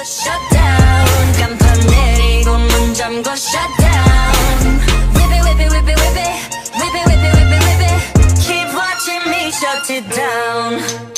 the shutdown 간판 내리고 문 잠궈 shutdown Whip it whip it whip it whip it. Whip it whip it whip it whip it. Keep watching me shut it down.